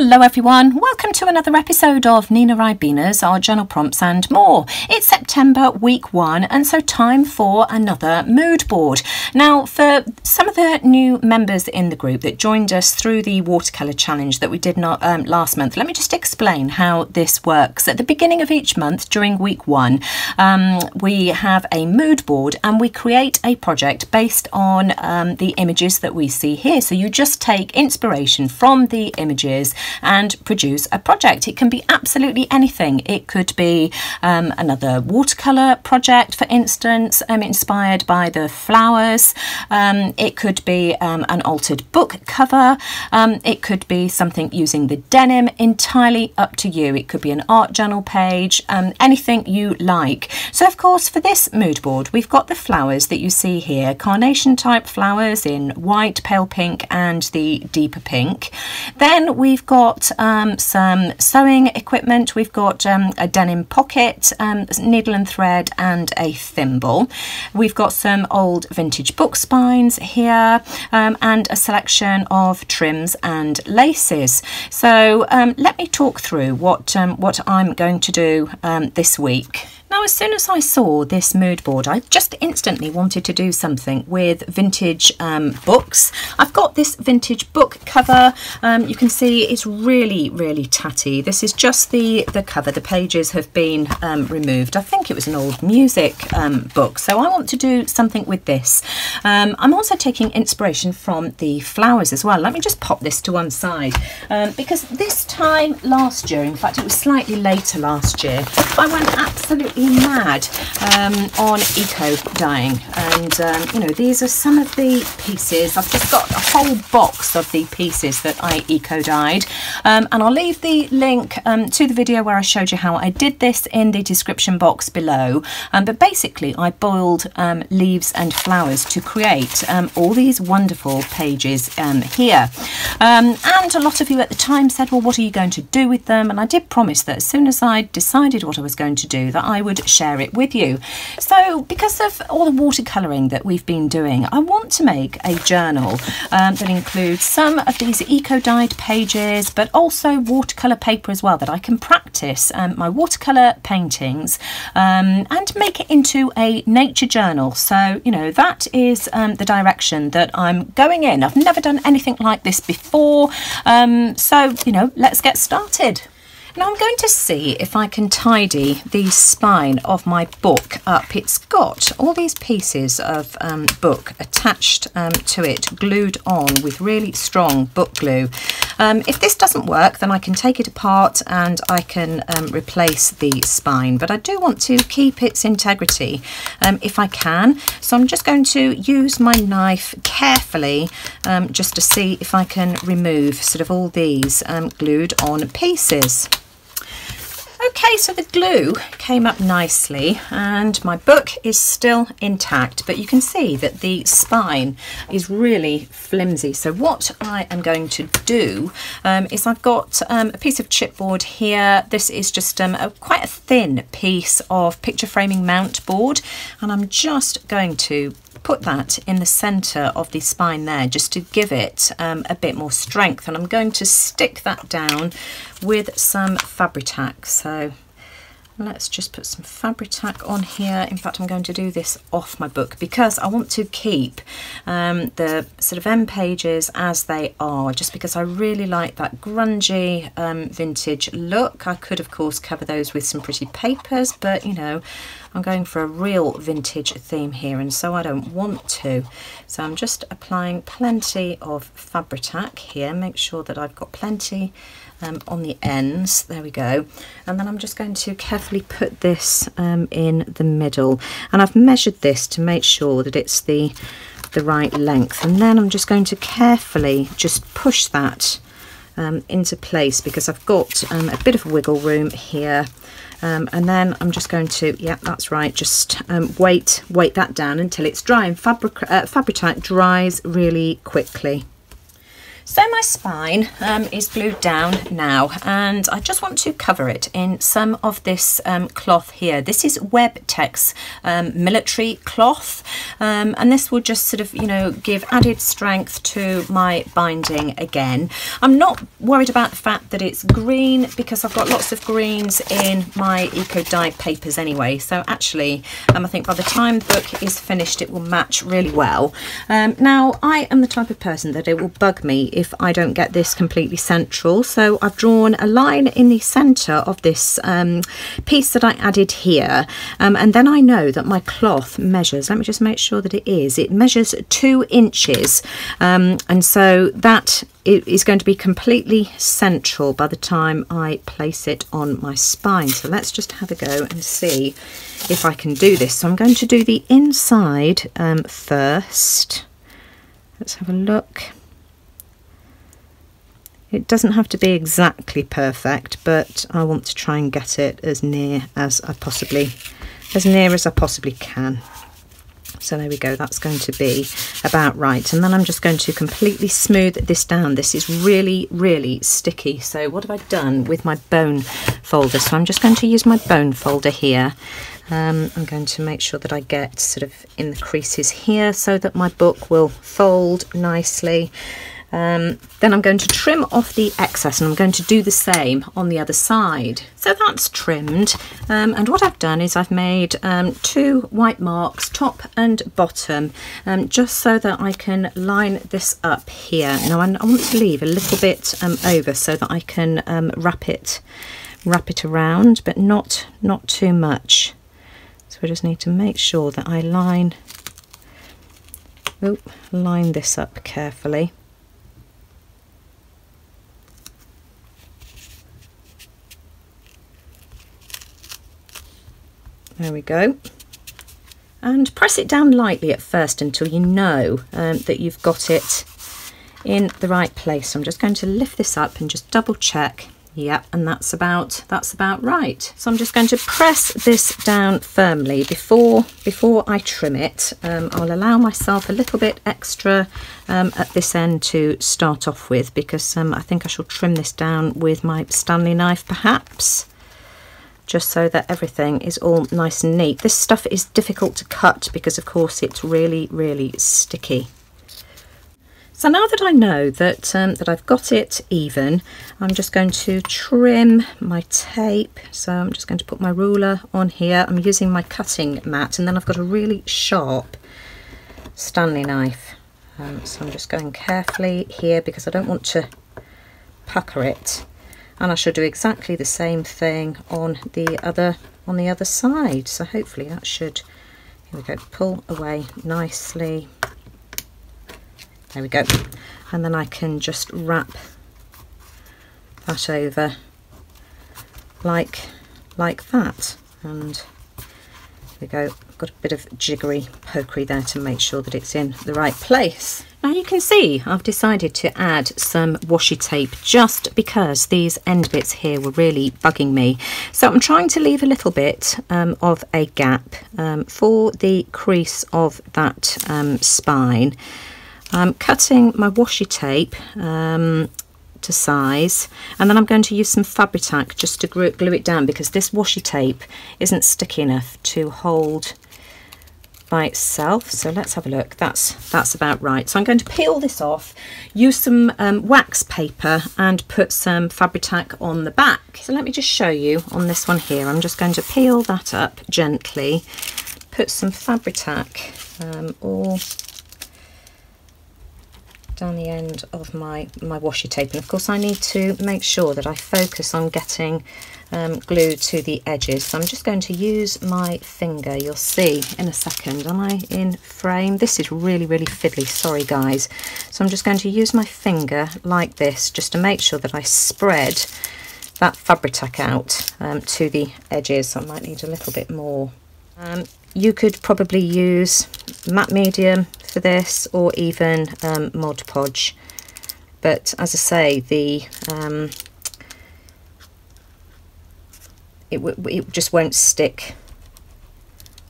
Hello everyone, welcome to another episode of Nina Ribena's Art Journal Prompts and More. It's September week one and so time for another mood board. Now for some of the new members in the group that joined us through the watercolour challenge that we did not um, last month, let me just explain how this works. At the beginning of each month during week one um, we have a mood board and we create a project based on um, the images that we see here. So you just take inspiration from the images and produce a project. It can be absolutely anything. It could be um, another watercolour project, for instance, um, inspired by the flowers. Um, it could be um, an altered book cover. Um, it could be something using the denim, entirely up to you. It could be an art journal page, um, anything you like. So, of course, for this mood board, we've got the flowers that you see here carnation type flowers in white, pale pink, and the deeper pink. Then we've got um, some sewing equipment. We've got um, a denim pocket, um, needle and thread and a thimble. We've got some old vintage book spines here um, and a selection of trims and laces. So um, let me talk through what, um, what I'm going to do this week. Now, as soon as I saw this mood board, I just instantly wanted to do something with vintage um, books. I've got this vintage book cover. Um, you can see it's really, really tatty. This is just the, the cover. The pages have been um, removed. I think it was an old music um, book. So I want to do something with this. Um, I'm also taking inspiration from the flowers as well. Let me just pop this to one side um, because this time last year, in fact, it was slightly later last year, I went absolutely mad um, on eco dyeing and um, you know these are some of the pieces. I've just got a whole box of the pieces that I eco dyed. Um, and I'll leave the link um, to the video where I showed you how I did this in the description box below. Um, but basically I boiled um, leaves and flowers to create all these wonderful pages here. And a lot of you at the time said well what are you going to do with them? And I did promise that as soon as I decided what I was going to do that I would share it with you. So because of all the watercolouring that we've been doing, I want to make a journal um, that includes some of these eco-dyed pages, but also watercolour paper as well, that I can practice um, my watercolour paintings um, and make it into a nature journal. So, you know, that is um, the direction that I'm going in. I've never done anything like this before. Um, so, you know, let's get started. Now I'm going to see if I can tidy the spine of my book up. It's got all these pieces of um, book attached um, to it, glued on with really strong book glue. Um, if this doesn't work, then I can take it apart and I can um, replace the spine. But I do want to keep its integrity um, if I can. So I'm just going to use my knife carefully um, just to see if I can remove sort of all these glued on pieces. Okay, so the glue came up nicely and my book is still intact, but you can see that the spine is really flimsy. So what I am going to do um, is I've got um, a piece of chipboard here. This is just um, a, quite a thin piece of picture framing mount board and I'm just going to put that in the centre of the spine there just to give it um, a bit more strength. And I'm going to stick that down with some Fabri-Tac. So let's just put some Fabri-Tac on here. In fact I'm going to do this off my book because I want to keep um, the sort of end pages as they are just because I really like that grungy um, vintage look. I could of course cover those with some pretty papers but you know I'm going for a real vintage theme here and so I don't want to. So I'm just applying plenty of Fabri-Tac here, make sure that I've got plenty um, on the ends, there we go. And then I'm just going to carefully put this um, in the middle. And I've measured this to make sure that it's the, the right length. And then I'm just going to carefully just push that um, into place because I've got um, a bit of wiggle room here um, and then I'm just going to, yeah, that's right, just um, wait, wait that down until it's dry. And Fabric, uh, Fabri-Tac dries really quickly. So my spine um, is glued down now and I just want to cover it in some of this um, cloth here. This is Webtex um, military cloth um, and this will just sort of, you know, give added strength to my binding again. I'm not worried about the fact that it's green because I've got lots of greens in my Eco Dye papers anyway. So actually, um, I think by the time the book is finished, it will match really well. Um, now, I am the type of person that it will bug me if I don't get this completely central. So I've drawn a line in the centre of this um, piece that I added here. Um, and then I know that my cloth measures, let me just make sure that it is, it measures two inches. Um, and so that is going to be completely central by the time I place it on my spine. So let's just have a go and see if I can do this. So I'm going to do the inside um, first. Let's have a look. It doesn't have to be exactly perfect, but I want to try and get it as near as I possibly, as near as I possibly can. So there we go, that's going to be about right. And then I'm just going to completely smooth this down. This is really, really sticky. So what have I done with my bone folder? So I'm just going to use my bone folder here. Um, I'm going to make sure that I get sort of in the creases here so that my book will fold nicely. Um, then I'm going to trim off the excess and I'm going to do the same on the other side. So that's trimmed um, and what I've done is I've made um, two white marks top and bottom um, just so that I can line this up here. Now I, want to leave a little bit um, over so that I can um, wrap it wrap it around but not not too much. So I just need to make sure that I line oh, line this up carefully. There we go. And press it down lightly at first until you know um, that you've got it in the right place. So I'm just going to lift this up and just double check. Yep, and that's about that's about right. So I'm just going to press this down firmly before before I trim it. Um, I'll allow myself a little bit extra um, at this end to start off with because um, I think I shall trim this down with my Stanley knife perhaps just so that everything is all nice and neat. This stuff is difficult to cut because of course it's really, really sticky. So now that I know that, um, that I've got it even, I'm just going to trim my tape. So I'm just going to put my ruler on here. I'm using my cutting mat and then I've got a really sharp Stanley knife. Um, so I'm just going carefully here because I don't want to pucker it and I shall do exactly the same thing on the other on the other side. So hopefully that should here we go pull away nicely. There we go. And then I can just wrap that over like like that. And we go got a bit of jiggery pokery there to make sure that it's in the right place now you can see I've decided to add some washi tape just because these end bits here were really bugging me. So I'm trying to leave a little bit um, of a gap um, for the crease of that um, spine. I'm cutting my washi tape um, to size and then I'm going to use some Fabri-Tac just to glue, glue it down because this washi tape isn't sticky enough to hold by itself. So let's have a look. That's that's about right. So I'm going to peel this off use some um, wax paper and put some Fabri-Tac on the back. So let me just show you on this one here. I'm just going to peel that up gently put some Fabri-Tac um, all down the end of my my washi tape. And of course I need to make sure that I focus on getting um, glue to the edges. So I'm just going to use my finger. You'll see in a second. Am I in frame? This is really, really fiddly. Sorry, guys. So I'm just going to use my finger like this just to make sure that I spread that Fabri-Tac out um, to the edges. So I might need a little bit more. Um, you could probably use matte medium for this or even um, Mod Podge. But as I say, the um, it, it just won't stick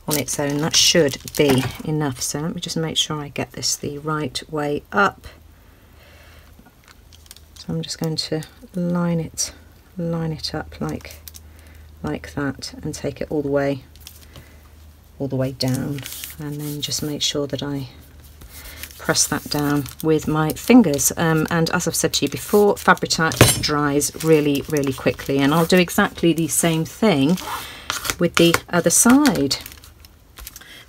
on its own. That should be enough. So let me just make sure I get this the right way up. So I'm just going to line it, line it up like, like that and take it all the way, all the way down and then just make sure that I press that down with my fingers. Um, and as I've said to you before Fabri-Tac dries really really quickly. And I'll do exactly the same thing with the other side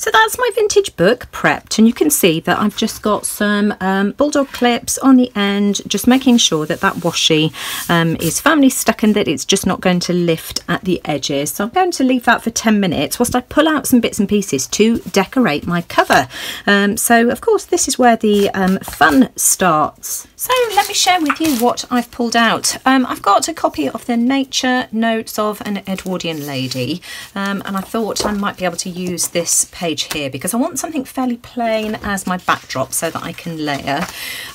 so that's my vintage book prepped and you can see that I've just got some um, bulldog clips on the end, just making sure that that washi um, is firmly stuck and that it's just not going to lift at the edges. So I'm going to leave that for 10 minutes whilst I pull out some bits and pieces to decorate my cover. Um, so of course this is where the um, fun starts. So let me share with you what I've pulled out. Um, I've got a copy of the Nature Notes of an Edwardian Lady um, and I thought I might be able to use this page page here because I want something fairly plain as my backdrop so that I can layer.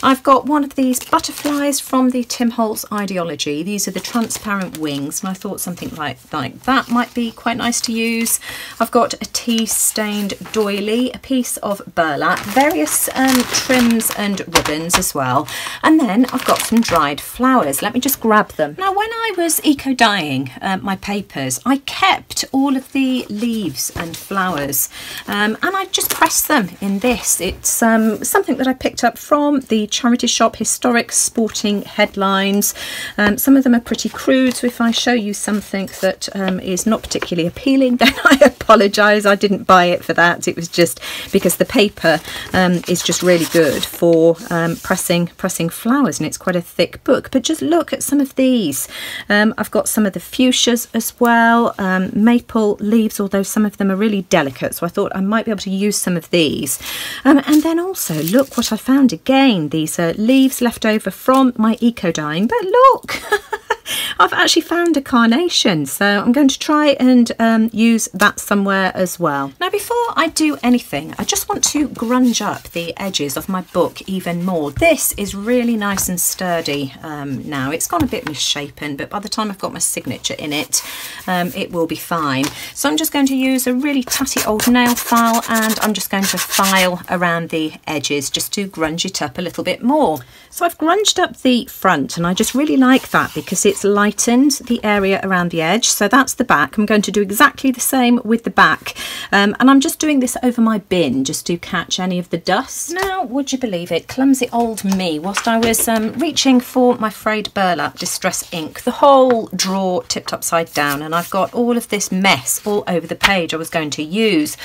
I've got one of these butterflies from the Tim Holtz Idea-ology. These are the transparent wings and I thought something like, like that might be quite nice to use. I've got a tea stained doily, a piece of burlap, various um, trims and ribbons as well. And then I've got some dried flowers. Let me just grab them. Now when I was eco dyeing uh, my papers, I kept all of the leaves and flowers um, and I just pressed them in this. It's um, something that I picked up from the charity shop Historic Sporting Headlines. Um, some of them are pretty crude, so if I show you something that um, is not particularly appealing, then I apologise. I didn't buy it for that. It was just because the paper um, is just really good for um, pressing pressing flowers, and it's quite a thick book. But just look at some of these. I've got some of the fuchsias as well, maple leaves, although some of them are really delicate, so I thought I might be able to use some of these. Um, and then also, look what I found again. These are leaves left over from my eco dyeing, but look, I've actually found a carnation, so I'm going to try and um, use that somewhere as well. Now, before I do anything, I just want to grunge up the edges of my book even more. This is really nice and sturdy um, now. It's gone a bit misshapen, but by the time I've got my signature in it, um, it will be fine. So I'm just going to use a really tatty old nail file and I'm just going to file around the edges just to grunge it up a little bit more. So I've grunged up the front and I just really like that because it's lightened the area around the edge. So that's the back. I'm going to do exactly the same with the back. Um, and I'm just doing this over my bin just to catch any of the dust. Now, would you believe it, clumsy old me, whilst I was um, reaching for my frayed burlap distress ink, the whole drawer tipped upside down and I've got all of this mess all over the page I was going to use.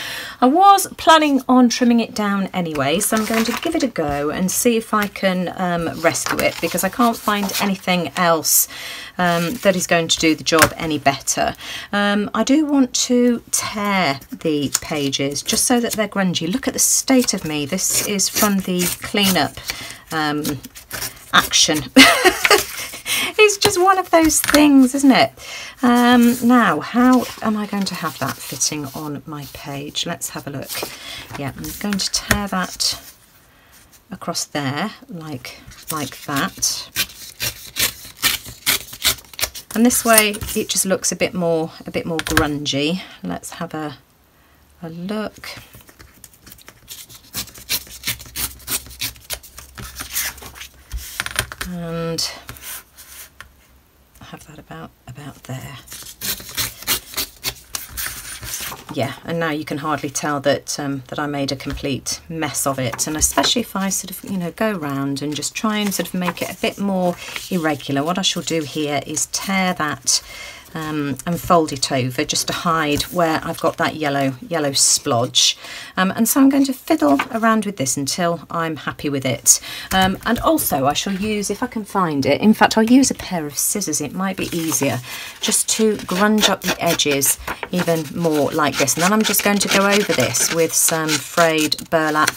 I was planning on trimming it down anyway, so I'm going to give it a go and see if I can um, rescue it because I can't find anything else um, that is going to do the job any better. Um, I do want to tear the pages just so that they're grungy. Look at the state of me. This is from the cleanup um, action. it's just one of those things, isn't it? Um, now, how am I going to have that fitting on my page? Let's have a look. Yeah, I'm going to tear that across there like like that and this way it just looks a bit more a bit more grungy. Let's have a, a look. And have that about about there yeah, and now you can hardly tell that um, that I made a complete mess of it. And especially if I sort of, you know, go around and just try and sort of make it a bit more irregular. What I shall do here is tear that um, and fold it over just to hide where I've got that yellow yellow splodge. Um, and so I'm going to fiddle around with this until I'm happy with it. Um, and also I shall use if I can find it in fact I'll use a pair of scissors. It might be easier just to grunge up the edges even more like this. And then I'm just going to go over this with some frayed burlap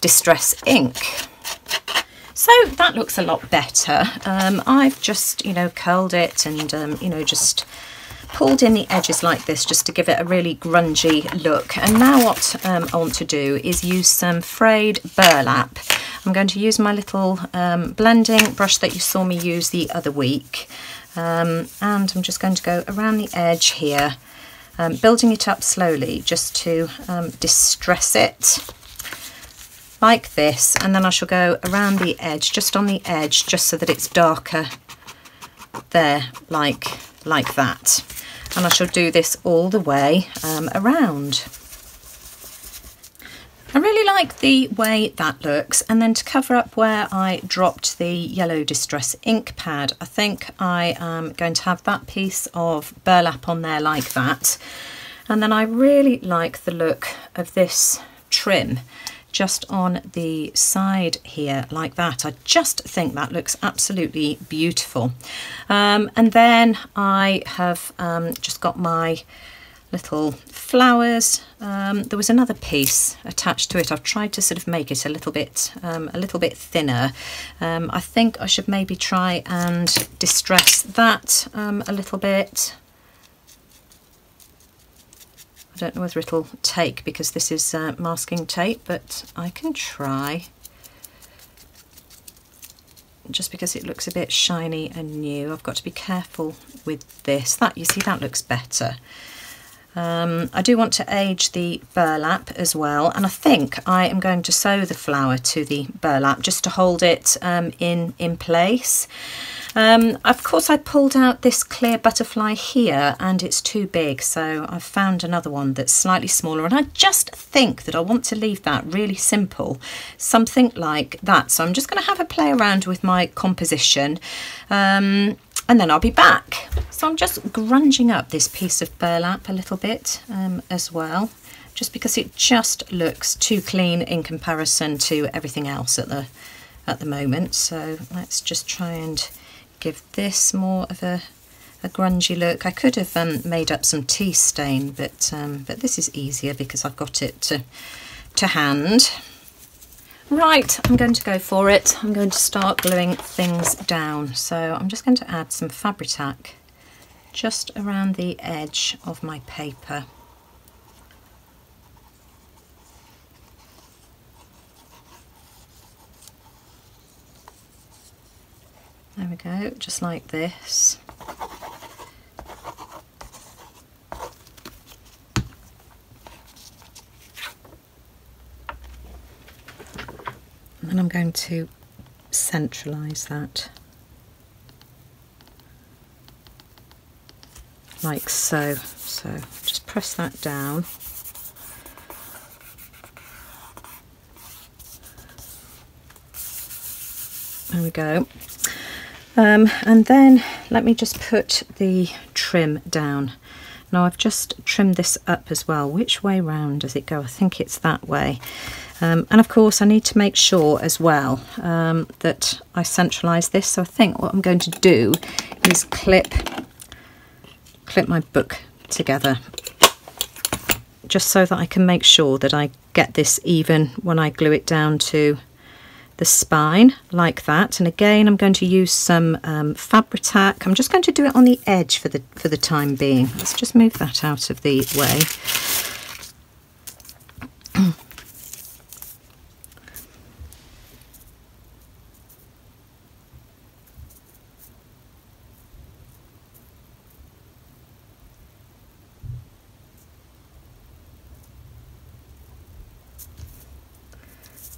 distress ink so that looks a lot better. Um, I've just, you know, curled it and, um, you know, just pulled in the edges like this just to give it a really grungy look. And now what um, I want to do is use some frayed burlap. I'm going to use my little um, blending brush that you saw me use the other week. Um, and I'm just going to go around the edge here, um, building it up slowly just to distress it like this and then I shall go around the edge just on the edge just so that it's darker there like like that. And I shall do this all the way um, around. I really like the way that looks and then to cover up where I dropped the yellow distress ink pad I think I am going to have that piece of burlap on there like that. And then I really like the look of this trim just on the side here like that. I just think that looks absolutely beautiful. Um, and then I have um, just got my little flowers. Um, there was another piece attached to it. I've tried to sort of make it a little bit um, a little bit thinner. Um, I think I should maybe try and distress that um, a little bit. I don't know whether it'll take because this is uh, masking tape, but I can try. Just because it looks a bit shiny and new, I've got to be careful with this. That You see, that looks better. Um, I do want to age the burlap as well and I think I am going to sew the flower to the burlap just to hold it um, in, in place. Um, of course I pulled out this clear butterfly here and it's too big so I've found another one that's slightly smaller and I just think that I want to leave that really simple, something like that. So I'm just going to have a play around with my composition um, and then I'll be back. So I'm just grunging up this piece of burlap a little bit um, as well just because it just looks too clean in comparison to everything else at the at the moment so let's just try and give this more of a, a grungy look. I could have um, made up some tea stain, but um, but this is easier because I've got it to, to hand. Right, I'm going to go for it. I'm going to start gluing things down. So I'm just going to add some Fabri-Tac just around the edge of my paper. We go, just like this. And I'm going to centralise that like so. So just press that down. There we go. Um, and then let me just put the trim down. Now I've just trimmed this up as well. Which way round does it go? I think it's that way. Um, and of course I need to make sure as well um, that I centralise this. So I think what I'm going to do is clip, clip my book together just so that I can make sure that I get this even when I glue it down to the spine like that. And again I'm going to use some um, Fabri-Tac. I'm just going to do it on the edge for the for the time being. Let's just move that out of the way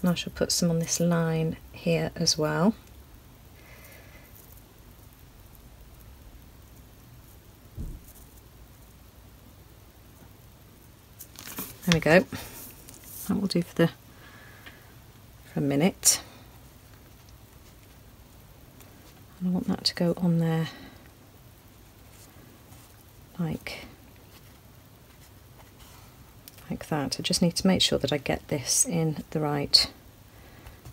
and I shall put some on this line here as well. There we go. That will do for the for a minute. I want that to go on there like like that. I just need to make sure that I get this in the right,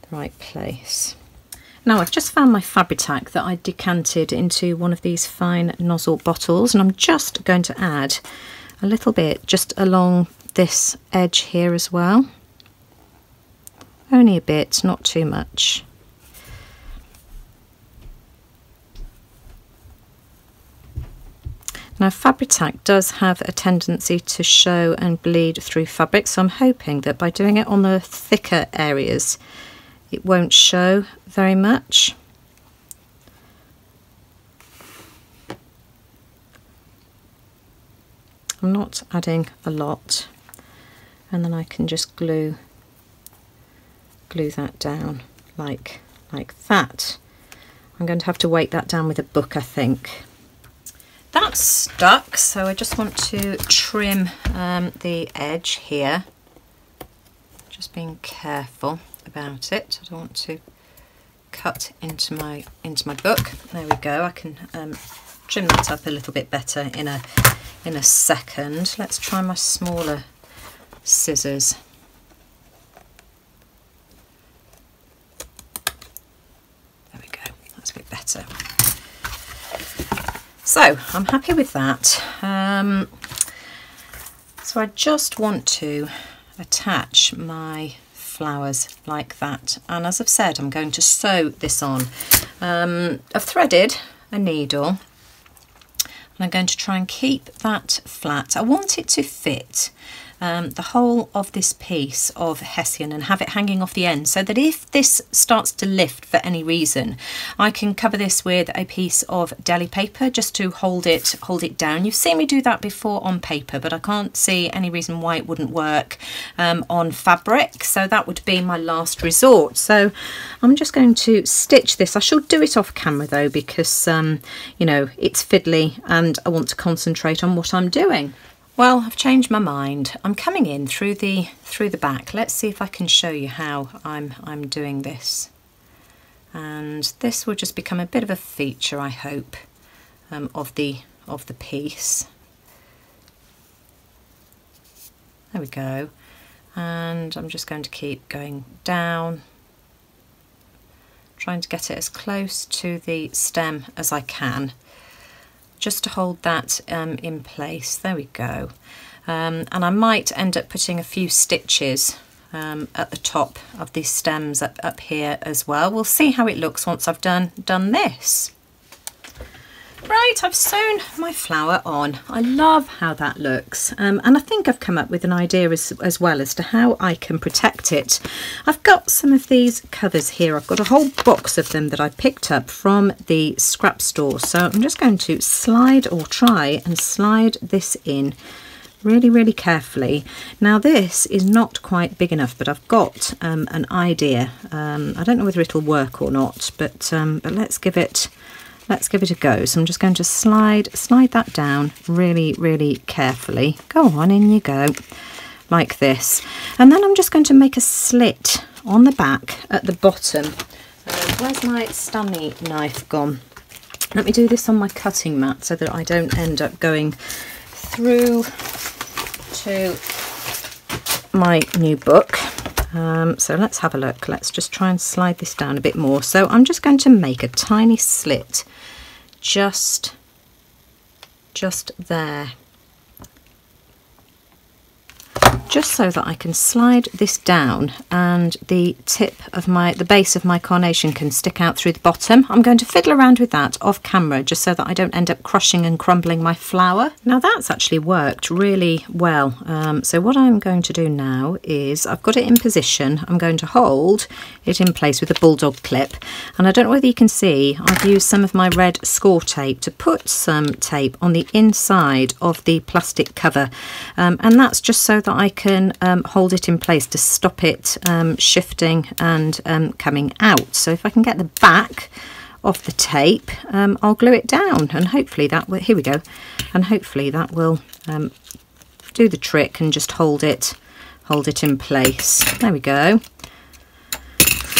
the right place. Now I've just found my Fabri-Tac that I decanted into one of these fine nozzle bottles and I'm just going to add a little bit just along this edge here as well. Only a bit, not too much. Now Fabri-Tac does have a tendency to show and bleed through fabric so I'm hoping that by doing it on the thicker areas it won't show very much. I'm not adding a lot and then I can just glue glue that down like like that. I'm going to have to weight that down with a book I think. That's stuck so I just want to trim um, the edge here. Just being careful about it. I don't want to cut into my into my book. There we go. I can um, trim that up a little bit better in a in a second. Let's try my smaller scissors. There we go. That's a bit better. So I'm happy with that. Um, so I just want to attach my flowers like that and as I've said I'm going to sew this on. Um, I've threaded a needle and I'm going to try and keep that flat. I want it to fit um, the whole of this piece of hessian and have it hanging off the end so that if this starts to lift for any reason I can cover this with a piece of deli paper just to hold it hold it down. You've seen me do that before on paper but I can't see any reason why it wouldn't work um, on fabric so that would be my last resort. So I'm just going to stitch this. I shall do it off camera though because um, you know it's fiddly and I want to concentrate on what I'm doing. Well, I've changed my mind. I'm coming in through the through the back. Let's see if I can show you how I'm I'm doing this. And this will just become a bit of a feature, I hope, um, of the of the piece. There we go. And I'm just going to keep going down, trying to get it as close to the stem as I can just to hold that um, in place. There we go. Um, and I might end up putting a few stitches um, at the top of these stems up, up here as well. We'll see how it looks once I've done, done this. Right, I've sewn my flower on. I love how that looks. Um, and I think I've come up with an idea as, as well as to how I can protect it. I've got some of these covers here. I've got a whole box of them that I picked up from the scrap store. So I'm just going to slide or try and slide this in really really carefully now this is not quite big enough but I've got um, an idea um, I don't know whether it'll work or not but um, but let's give it let's give it a go. So I'm just going to slide, slide that down really, really carefully. Go on, in you go, like this. And then I'm just going to make a slit on the back at the bottom. Uh, where's my Stanley knife gone? Let me do this on my cutting mat so that I don't end up going through to my new book. Um, so let's have a look. Let's just try and slide this down a bit more. So I'm just going to make a tiny slit just, just there just so that I can slide this down and the tip of my, the base of my carnation can stick out through the bottom. I'm going to fiddle around with that off camera just so that I don't end up crushing and crumbling my flower. Now that's actually worked really well. Um, so what I'm going to do now is I've got it in position. I'm going to hold it in place with a bulldog clip and I don't know whether you can see I've used some of my red score tape to put some tape on the inside of the plastic cover um, and that's just so that I can um, hold it in place to stop it um, shifting and um, coming out. So if I can get the back of the tape, um, I'll glue it down and hopefully that will, here we go, and hopefully that will um, do the trick and just hold it, hold it in place. There we go.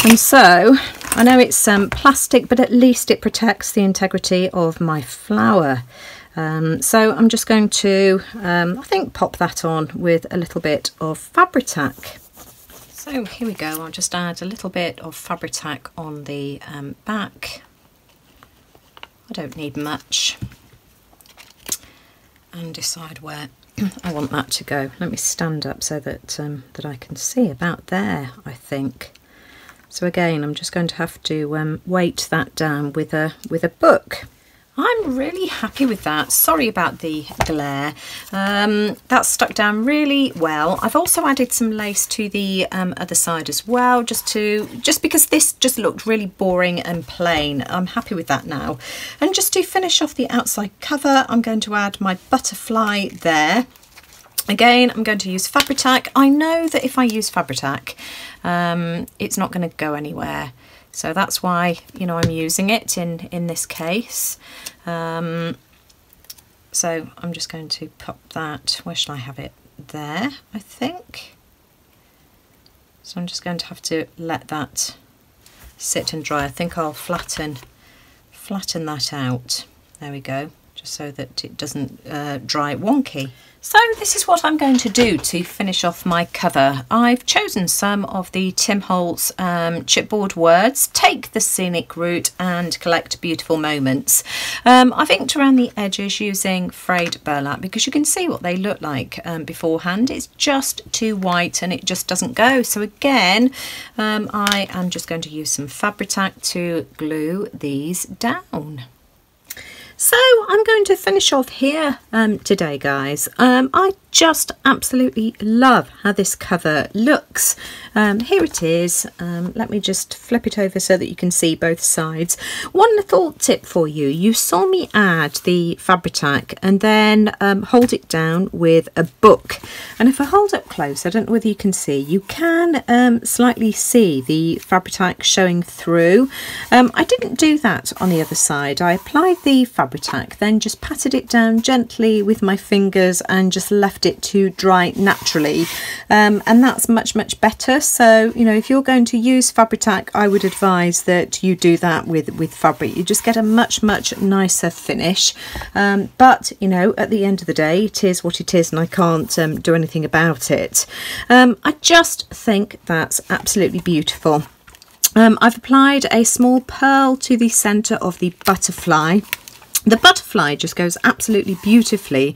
And so I know it's um, plastic, but at least it protects the integrity of my flower. Um, so I'm just going to, um, I think, pop that on with a little bit of Fabri-Tac. So here we go, I'll just add a little bit of Fabri-Tac on the um, back. I don't need much. And decide where I want that to go. Let me stand up so that, um, that I can see about there, I think. So again, I'm just going to have to um, weight that down with a, with a book. I'm really happy with that. Sorry about the glare. Um, that's stuck down really well. I've also added some lace to the um, other side as well, just to just because this just looked really boring and plain. I'm happy with that now. And just to finish off the outside cover, I'm going to add my butterfly there. Again, I'm going to use Fabri-Tac. I know that if I use Fabri-Tac, um, it's not going to go anywhere. So that's why, you know, I'm using it in, in this case. Um, so I'm just going to pop that, where should I have it? There, I think. So I'm just going to have to let that sit and dry. I think I'll flatten, flatten that out. There we go, just so that it doesn't uh, dry wonky. So this is what I'm going to do to finish off my cover. I've chosen some of the Tim Holtz um, chipboard words, take the scenic route and collect beautiful moments. Um, I've inked around the edges using frayed burlap because you can see what they look like um, beforehand. It's just too white and it just doesn't go. So again, um, I am just going to use some Fabri-Tac to glue these down. So I'm going to finish off here um, today, guys. Um, I just absolutely love how this cover looks. Um, here it is. Um, let me just flip it over so that you can see both sides. One little tip for you. You saw me add the Fabri-Tac and then um, hold it down with a book. And if I hold up close, I don't know whether you can see, you can um, slightly see the Fabri-Tac showing through. Um, I didn't do that on the other side. I applied the Fabri-Tac, then just patted it down gently with my fingers and just left it to dry naturally. Um, and that's much much better. So you know if you're going to use Fabri-Tac I would advise that you do that with with fabric you just get a much much nicer finish. Um, but you know at the end of the day it is what it is and I can't um, do anything about it. Um, I just think that's absolutely beautiful. Um, I've applied a small pearl to the centre of the butterfly. The butterfly just goes absolutely beautifully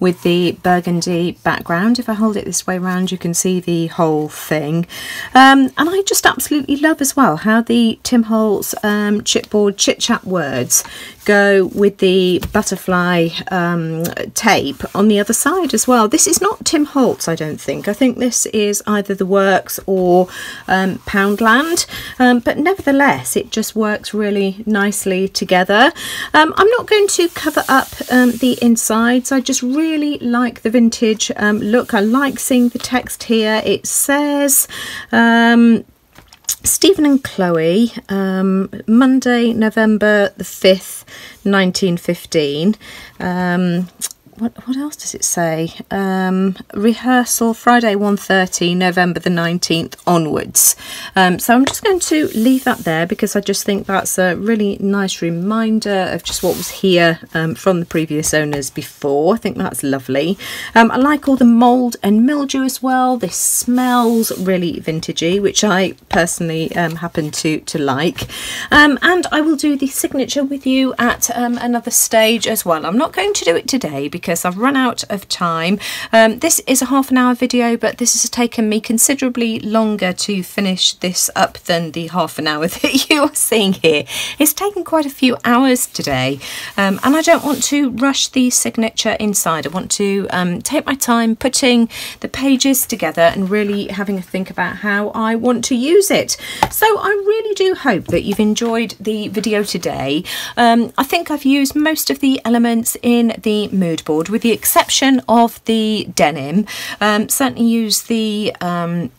with the burgundy background. If I hold it this way around, you can see the whole thing. Um, and I just absolutely love as well how the Tim Holtz um, chipboard chit chat words go with the butterfly um, tape on the other side as well. This is not Tim Holtz, I don't think. I think this is either The Works or um, Poundland, um, but nevertheless, it just works really nicely together. Um, I'm not going to cover up um, the insides. I just really really like the vintage um, look. I like seeing the text here. It says um, Stephen and Chloe, um, Monday, November the 5th, 1915. Um, what, what else does it say? Um, rehearsal Friday 1.30, November the 19th onwards. Um, so I'm just going to leave that there because I just think that's a really nice reminder of just what was here um, from the previous owners before. I think that's lovely. Um, I like all the mould and mildew as well. This smells really vintagey, which I personally um, happen to, to like. Um, and I will do the signature with you at another stage as well. I'm not going to do it today because I've run out of time. Um, this is a half an hour video, but this has taken me considerably longer to finish this up than the half an hour that you are seeing here. It's taken quite a few hours today, um, and I don't want to rush the signature inside. I want to um, take my time putting the pages together and really having a think about how I want to use it. So I really do hope that you've enjoyed the video today. Um, I think I've used most of the elements in the mood board with the exception of the denim. Um, certainly use the um,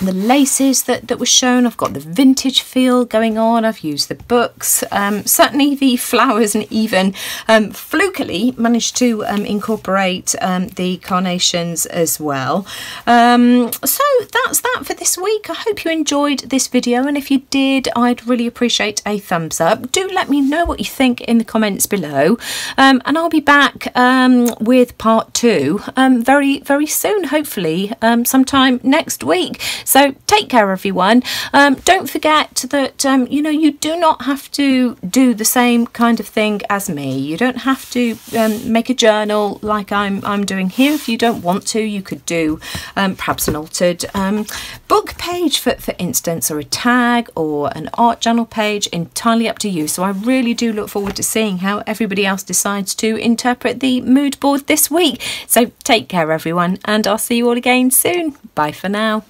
the laces that, that were shown. I've got the vintage feel going on. I've used the books. Um, certainly the flowers and even um, flukily managed to um, incorporate um, the carnations as well. Um, so that's that for this week. I hope you enjoyed this video and if you did I'd really appreciate a thumbs up. Do let me know what you think in the comments below um, and I'll be back with part two very very soon hopefully sometime next week. So take care, everyone. Um, don't forget that, um, you know, you do not have to do the same kind of thing as me. You don't have to um, make a journal like I'm, I'm doing here. If you don't want to, you could do um, perhaps an altered um, book page, for, for instance, or a tag or an art journal page, entirely up to you. So I really do look forward to seeing how everybody else decides to interpret the mood board this week. So take care, everyone, and I'll see you all again soon. Bye for now.